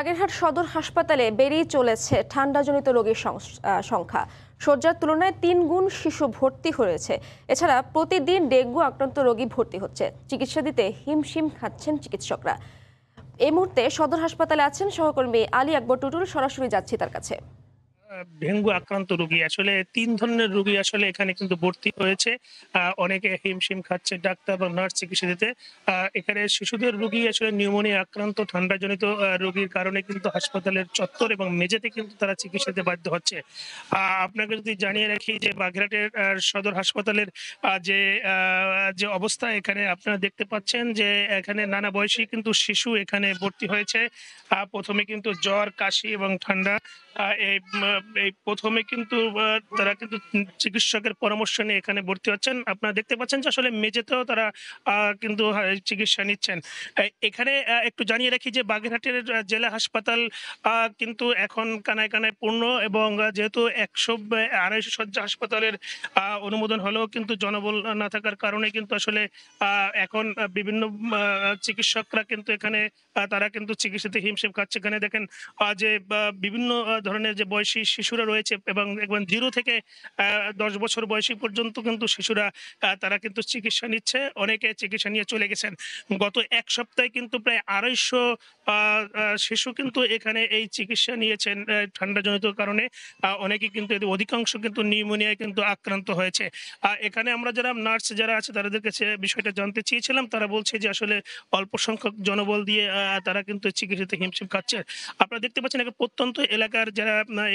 বাগেরহাট সদর হাসপাতালে বেড়েই চলেছে ঠান্ডাজনিত রোগীর সংখ্যা। শয্যার তুলনায় তিন গুণ শিশু ভর্তি হয়েছে। এছাড়া প্রতিদিন ডেঙ্গু আক্রান্ত রোগী ভর্তি হচ্ছে। চিকিৎসা দিতে হিমশিম খাচ্ছেন চিকিৎসকরা। এই মুহূর্তে সদর হাসপাতালে আছেন সহকর্মী আলী আকবর টুটুল। সরাসরি যাচ্ছি তার কাছে। ডেঙ্গু আক্রান্ত রোগী। আসলে তিন ধরনের রোগী আসলে এখানে কিন্তু ভর্তি হয়েছে। অনেকে হিমশিম খাচ্ছে ডাক্তার বা নার্স চিকিৎসা দিতে। এখানে শিশুদের রোগী আসলে নিউমোনিয়া আক্রান্ত ঠান্ডাজনিত আহ, রোগীর কারণে কিন্তু হাসপাতালের চত্বর এবং মেঝেতে কিন্তু তারা চিকিৎসা দিতে বাধ্য হচ্ছে। আপনাকে যদি জানিয়ে রাখি যে বাগেরহাটের আহ, সদর হাসপাতালের যে যে অবস্থা এখানে আপনারা দেখতে পাচ্ছেন যে এখানে নানা বয়সী কিন্তু শিশু এখানে ভর্তি হয়েছে। প্রথমে কিন্তু জ্বর কাশি এবং ঠান্ডা। এই এই প্রথমে কিন্তু তারা কিন্তু চিকিৎসকের পরামর্শ নিয়ে এখানে ভর্তি হচ্ছেন। আপনারা দেখতে পাচ্ছেন যে আসলে মেঝেতেও তারা কিন্তু চিকিৎসা নিচ্ছেন। এখানে একটু জানিয়ে রাখি যে বাগেরহাটের জেলা হাসপাতাল কিন্তু এখন কানায় কানায় পূর্ণ এবং যেহেতু একশো, আড়াইশো শয্যা হাসপাতালের অনুমোদন হলেও কিন্তু জনবল না থাকার কারণে কিন্তু আসলে এখন বিভিন্ন চিকিৎসকরা কিন্তু এখানে তারা কিন্তু চিকিৎসাতে হিমশিম খাচ্ছে। এখানে দেখেন যে বিভিন্ন ধরনের যে বয়সী শিশুরা রয়েছে এবং একবার জিরো থেকে দশ বছর বয়সী পর্যন্ত কিন্তু শিশুরা তারা কিন্তু চিকিৎসা নিচ্ছে অনেকে চিকিৎসা নিয়ে চলে গেছেন। গত এক সপ্তাহে কিন্তু প্রায় আড়াইশো শিশু কিন্তু এখানে এই চিকিৎসা নিয়েছেন ঠান্ডাজনিত কারণে। অনেকে কিন্তু এদের অধিকাংশ কিন্তু নিউমোনিয়ায় কিন্তু আক্রান্ত হয়েছে। আহ, এখানে আমরা যারা নার্স যারা আছে তাদের কাছে বিষয়টা জানতে চেয়েছিলাম। তারা বলছে যে আসলে অল্প সংখ্যক জনবল দিয়ে তারা কিন্তু চিকিৎসাতে হিমশিম খাচ্ছে। আপনারা দেখতে পাচ্ছেন একটা প্রত্যন্ত এলাকার যারা আহ,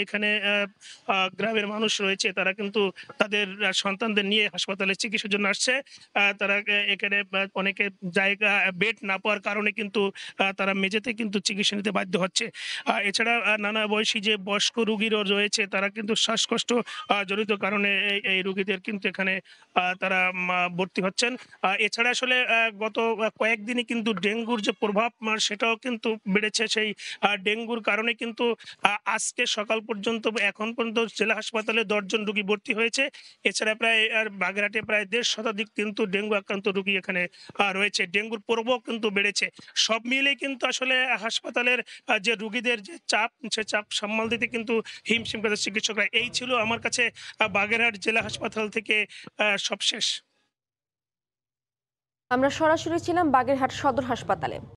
আহ, গ্রামের মানুষ রয়েছে তারা কিন্তু তাদের সন্তানদের নিয়ে হাসপাতালে চিকিৎসার জন্য আসছে। তারা এখানে অনেকে জায়গা বেড না পাওয়ার কারণে কিন্তু তারা মেঝেতে কিন্তু চিকিৎসা নিতে বাধ্য হচ্ছে। এছাড়া নানা বয়সী যে বয়স্ক রুগীরও রয়েছে তারা কিন্তু শ্বাসকষ্ট জড়িত কারণে এই রোগীদের কিন্তু এখানে তারা ভর্তি হচ্ছেন। এছাড়া আসলে গত আহ, কয়েকদিনই কিন্তু ডেঙ্গুর যে প্রভাব সেটাও কিন্তু বেড়েছে। সেই ডেঙ্গুর কারণে কিন্তু আজকে সকাল পর্যন্ত এখন পর্যন্ত জেলা হাসপাতালে দশজন রুগী ভর্তি হয়েছে। এছাড়া প্রায়, আর বাগেরহাটে প্রায় দেড় শতাধিক কিন্তু ডেঙ্গু আক্রান্ত রুগী এখানে রয়েছে। ডেঙ্গুর প্রভাব কিন্তু বেড়েছে। সব মিলে কিন্তু আসলে হাসপাতালের যে রুগীদের যে চাপ, সে চাপ সামাল দিতে কিন্তু হিমশিম খাচ্ছে চিকিৎসকরা, এই ছিল আমার কাছে বাগেরহাট জেলা হাসপাতাল থেকে সবশেষ। আমরা সরাসরি ছিলাম বাগেরহাট সদর হাসপাতালে।